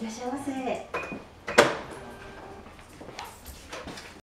いらっしゃいませ。